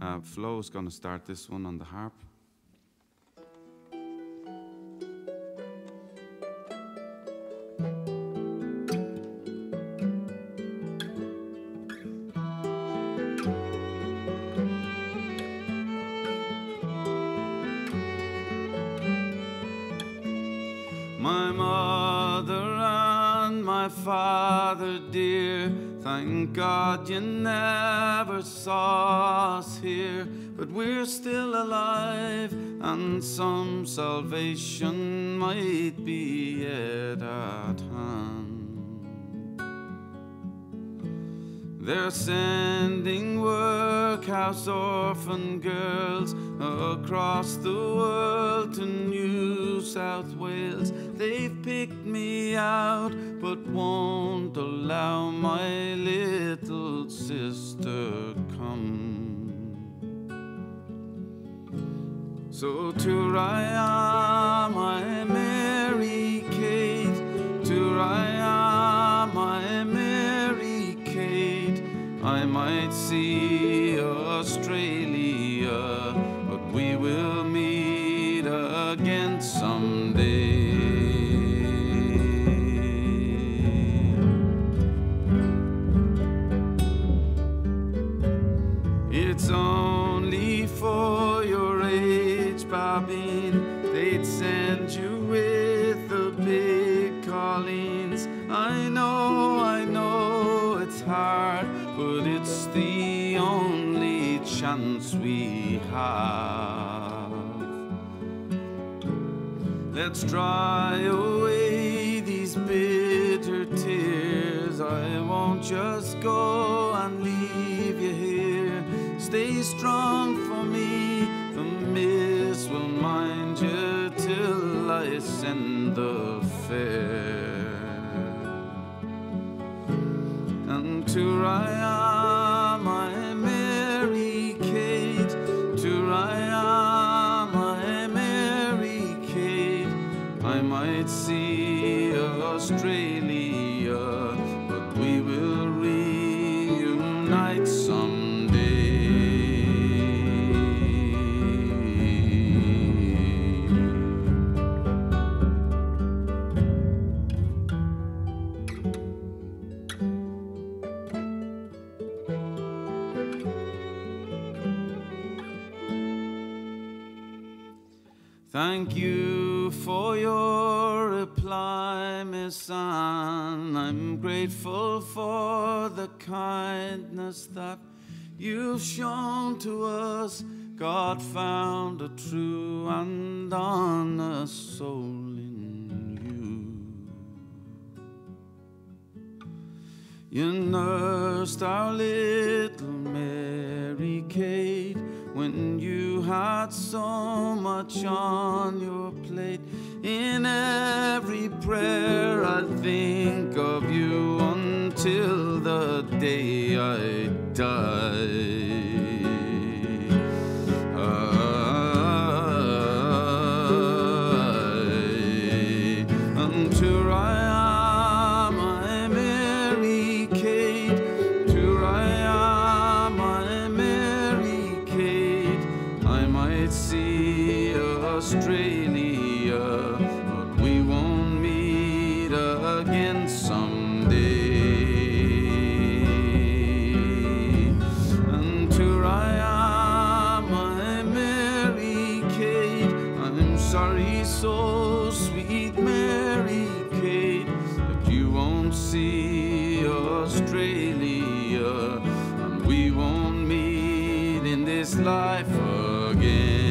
Uh, Flo's going to start this one on the harp. My and my father dear, thank God you never saw us here, but we're still alive, and some salvation might be yet at hand. They're sending workhouse orphan girls across the world to New South Wales. They've picked me out, but won't allow my little sister come. So to Raya, might see Australia, but we will meet again someday. It's only for your age, Bobbine. They'd send you with the big callings. I know, I know it's hard, but it's chance we have. Let's dry away these bitter tears. I won't just go and leave you here. Stay strong for me. The mist will mind you till I send the fare. And to Raya, I might see Australia, but we will reunite someday. Thank you for your reply, Miss Anne. I'm grateful for the kindness that you've shown to us. God found a true and honest soul in you. You nursed our little Mary Kate when you had so much on your plate. In every prayer, I think of you until the day I die. I, until my Mary Kate, to I am my Mary Kate, I might see Australia, life again.